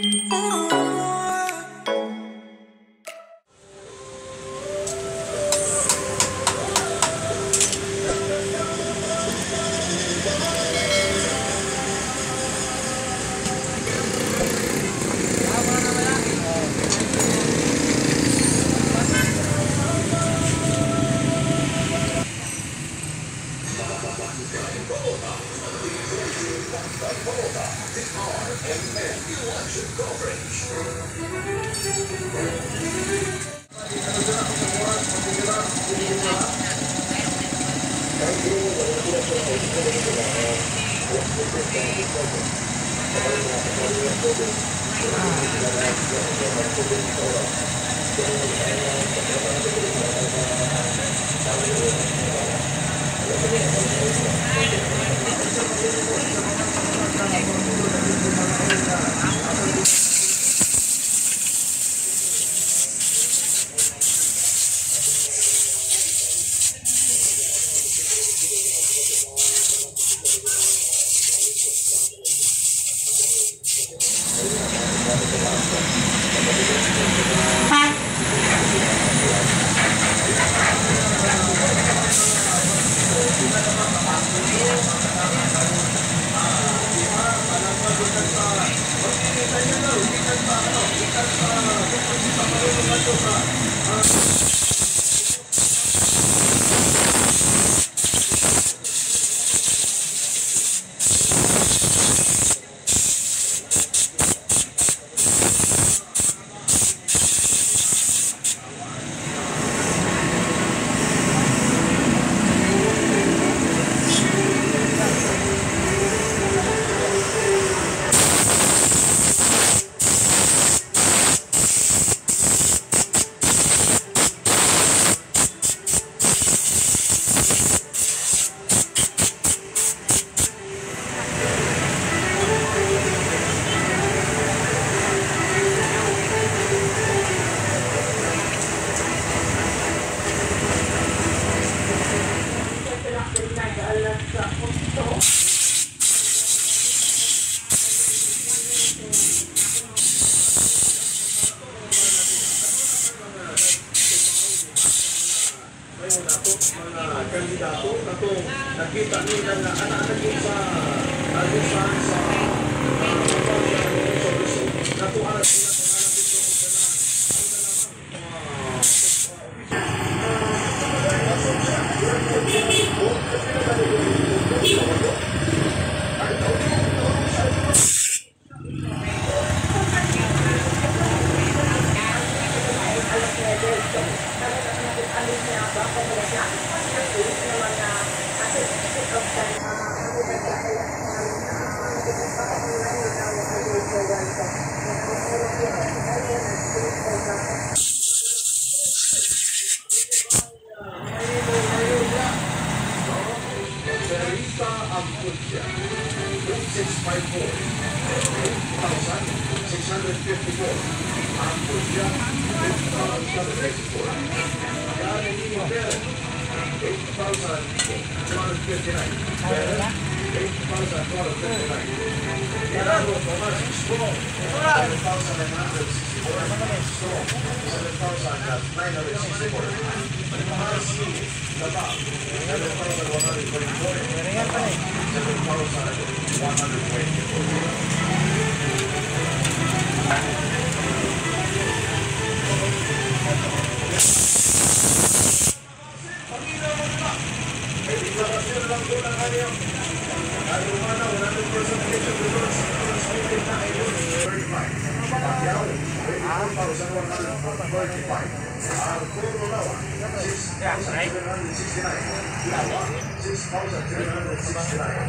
Oh, kandidato 8654 Ampudia 8754 Gani Miguel 8259 Gracias. Six thousand three hundred sixty-nine.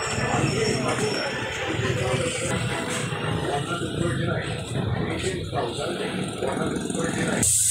100 per day. 100 per day.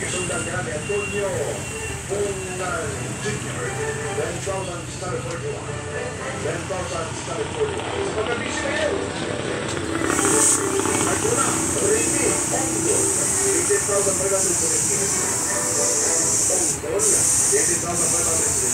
que son tan grande Antonio Junior, 10,041. 10,041.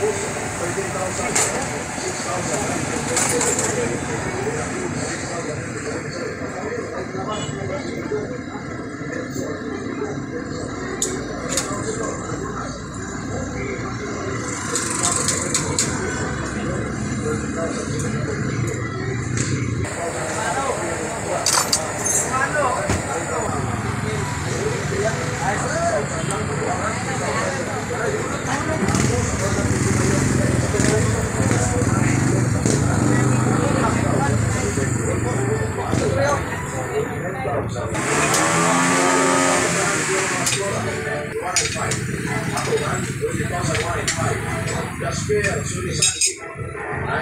6,000.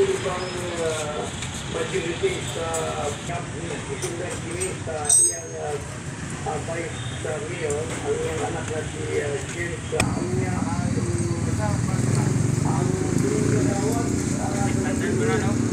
ibang uh, majority sa cabinet, isundan kini sa iyang uh, vice uh, mayor, ang iyang anak na si uh, James, uh, ang niya ang ang pinagawat, ang pinagawat,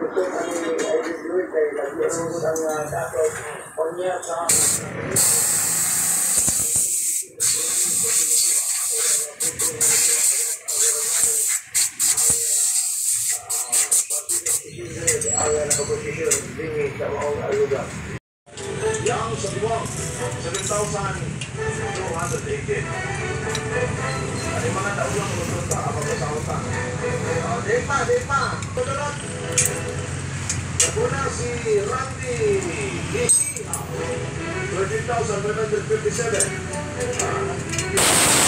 Thank you. Si Randy Lisi. 13,557.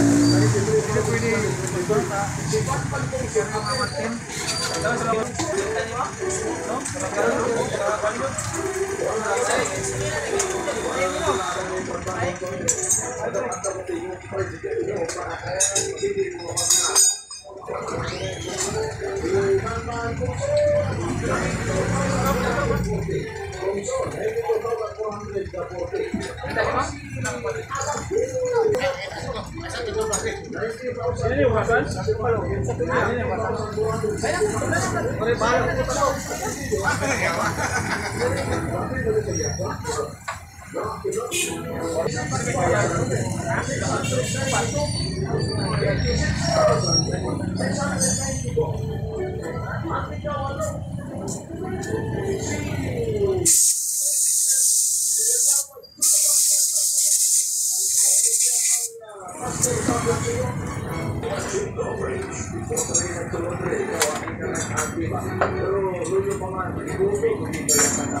Grabe, ito na sa Ini Ini barang. Thank you. Gracias.